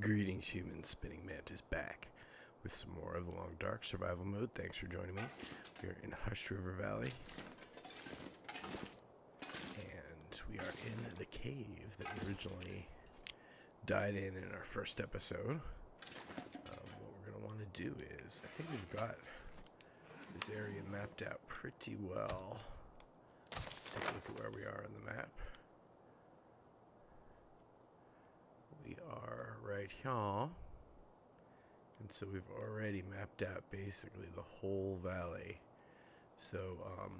Greetings, humans. Spinning Mantis back with some more of the Long Dark survival mode. Thanks for joining me. We are in Hushed River Valley. And we are in the cave that we originally died in in our first episode. Um, what we're going to want to do is, I think we've got this area mapped out pretty well. Let's take a look at where we are on the map. We are right here. And so we've already mapped out basically the whole valley. So um,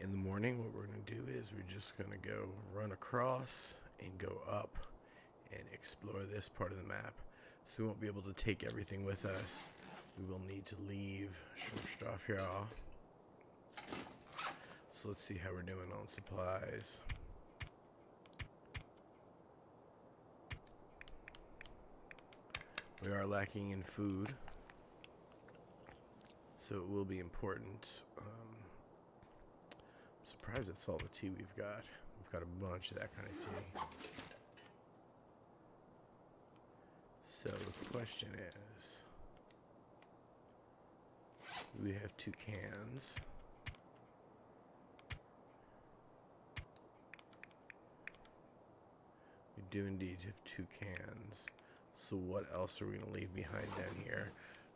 in the morning, what we're going to do is we're just going to go run across and go up and explore this part of the map. So we won't be able to take everything with us. We will need to leave some stuff here. So let's see how we're doing on supplies. We are lacking in food, so it will be important. Um, I'm surprised that's all the tea we've got. We've got a bunch of that kind of tea. So the question is, we have two cans. We do indeed have two cans. So what else are we going to leave behind down here?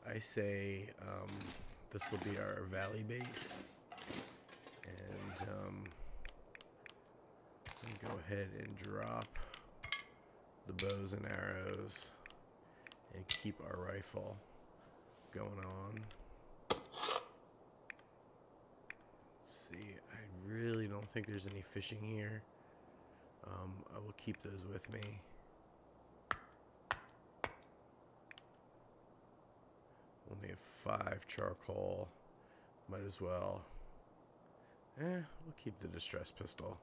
I say um, this will be our valley base. And um, go ahead and drop the bows and arrows and keep our rifle going on. See, I really don't think there's any fishing here. Um, I will keep those with me. Only have five charcoal. Might as well. Eh, we'll keep the distress pistol.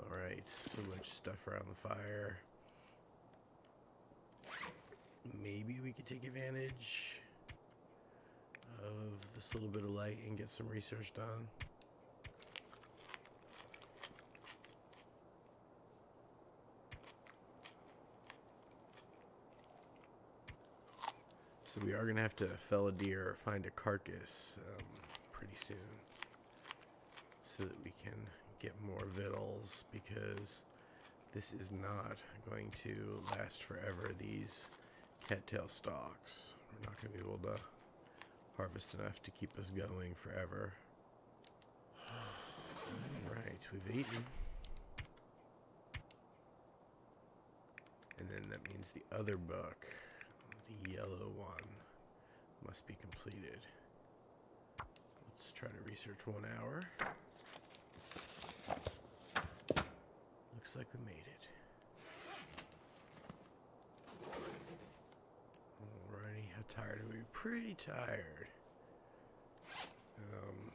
Alright, so much stuff around the fire. Maybe we could take advantage of this little bit of light and get some research done. So we are going to have to fell a deer or find a carcass um, pretty soon so that we can get more victuals because this is not going to last forever, these cattail stalks. We're not going to be able to harvest enough to keep us going forever. Alright, we've eaten. And then that means the other book the yellow one must be completed. Let's try to research one hour. Looks like we made it. Alrighty, how tired are we? Pretty tired. Um,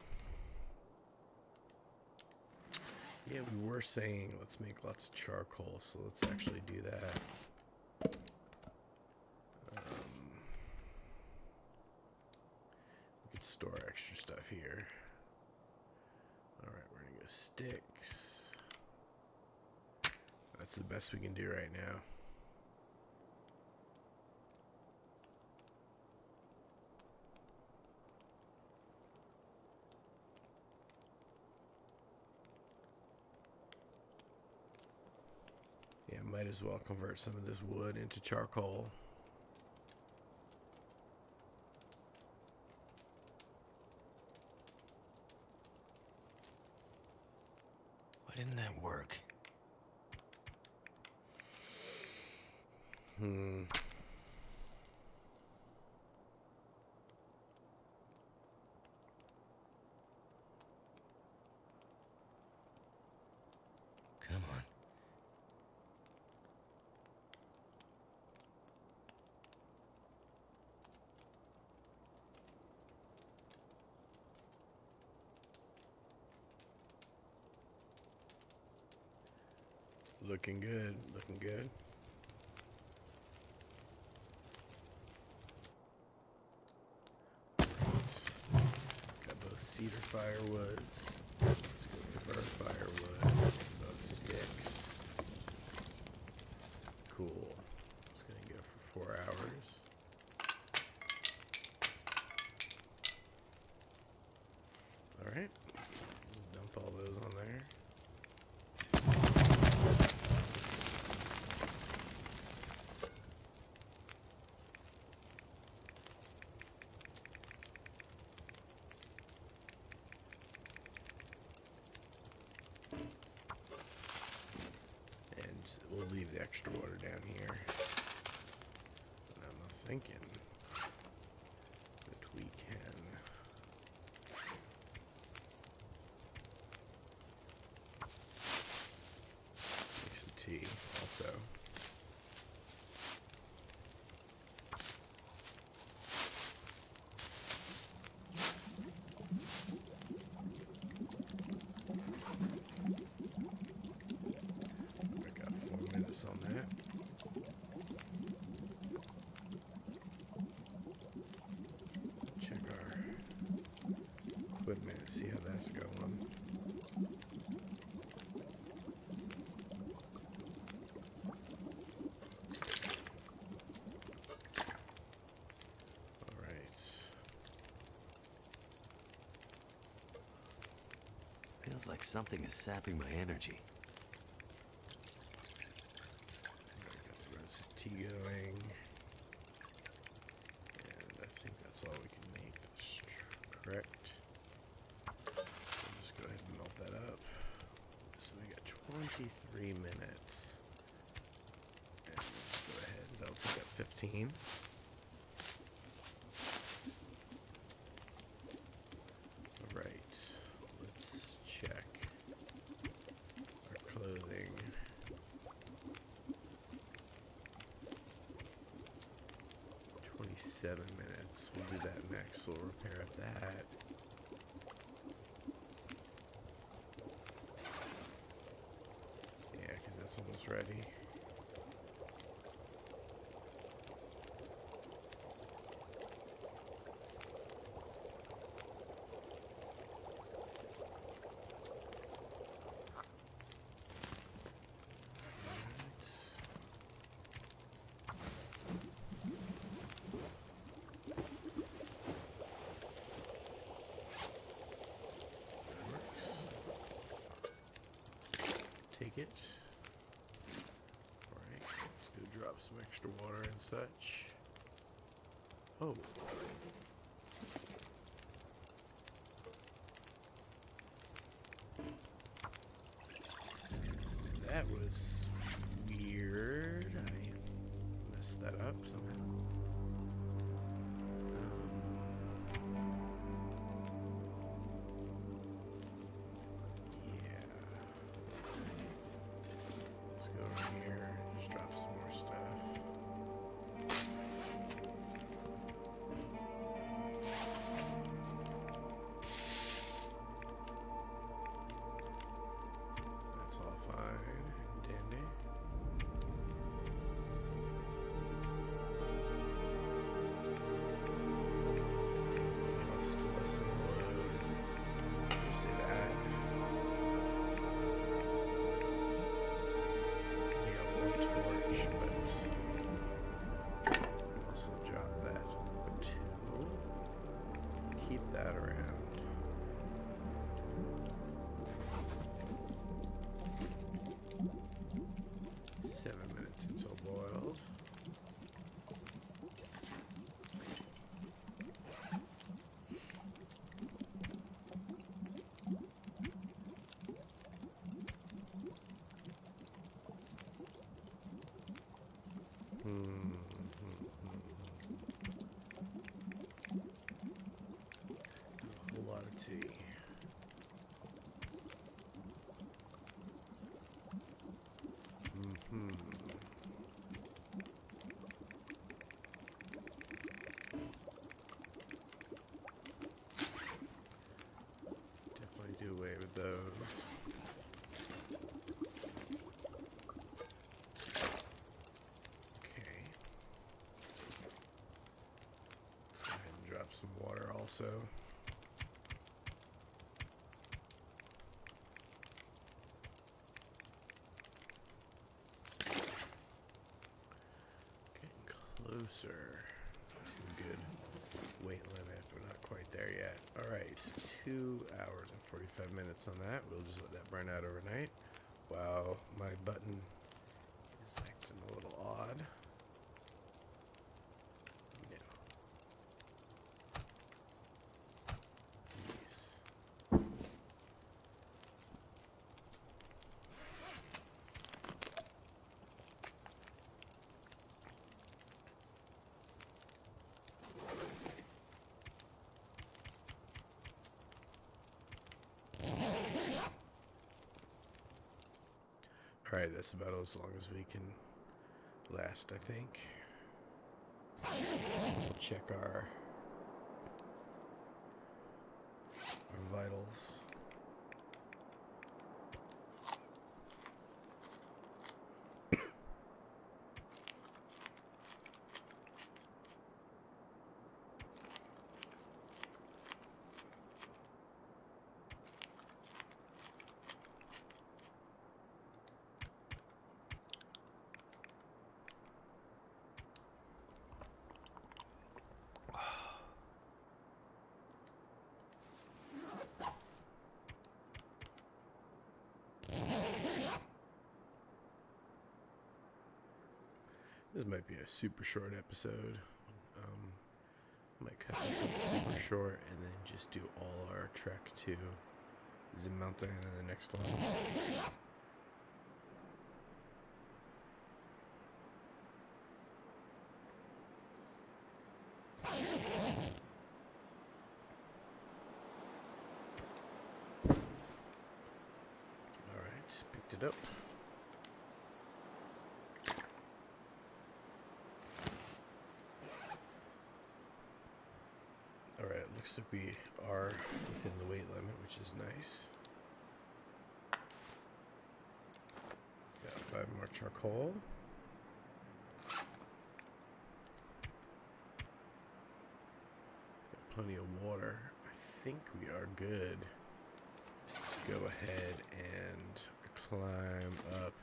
yeah, we were saying let's make lots of charcoal, so let's actually do that. Store extra stuff here. Alright, we're gonna go sticks. That's the best we can do right now. Yeah, might as well convert some of this wood into charcoal. Hmm. Come on. Looking good, looking good. firewoods. Let's go for firewood. Those sticks. Cool. It's gonna go for four hours. Alright. Dump all those on there. Leave the extra water down here. And I'm thinking that we can. Make some tea also. I got on that. Check our equipment, see how that's going. All right. Feels like something is sapping my energy. I got the recipe going. And I think that's all we can make. That's correct. We'll just go ahead and melt that up. So we got 23 minutes. And let's go ahead. That'll take up 15. Alright. Let's check our clothing. Twenty-seven minutes. We'll do that next. We'll repair that. Yeah, because that's almost ready. Alright. Take it. Alright, let's go drop some extra water and such. Oh. Some more stuff. That's all fine and dandy. Anything else to lessen the Definitely do away with those. Okay. Let's go ahead and drop some water also. Closer to good weight limit, but not quite there yet. Alright, two hours and 45 minutes on that. We'll just let that burn out overnight. Wow, my button is acting a little odd. Alright, that's about as long as we can last, I think. We'll check our, our vitals. This might be a super short episode. Um, I might cut this one super short and then just do all our trek to Zim Mountain in the next one. Alright, picked it up. Alright, looks like we are within the weight limit, which is nice. Got five more charcoal. Got plenty of water. I think we are good. Go ahead and climb up.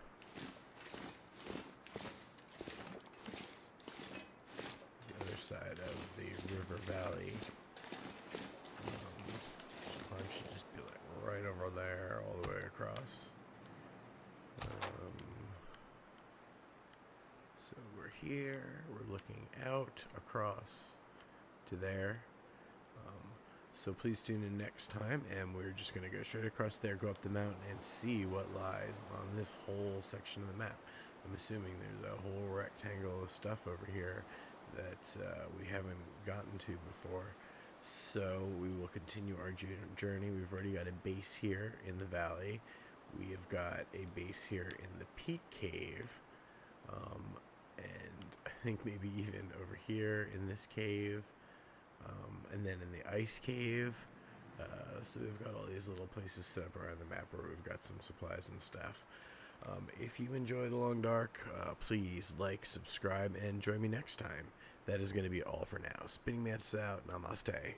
The other side of the river valley. Um, climb should just be like right over there, all the way across. Um, so we're here, we're looking out across to there. Um, so please tune in next time, and we're just going to go straight across there, go up the mountain, and see what lies on this whole section of the map. I'm assuming there's a whole rectangle of stuff over here that uh, we haven't gotten to before. So we will continue our journey. We've already got a base here in the valley. We have got a base here in the Peak Cave. Um, and I think maybe even over here in this cave. Um, and then in the Ice Cave. Uh, so we've got all these little places set up around the map where we've got some supplies and stuff. Um, if you enjoy The Long Dark, uh, please like, subscribe, and join me next time. That is going to be all for now. Spinning Mantis out. Namaste.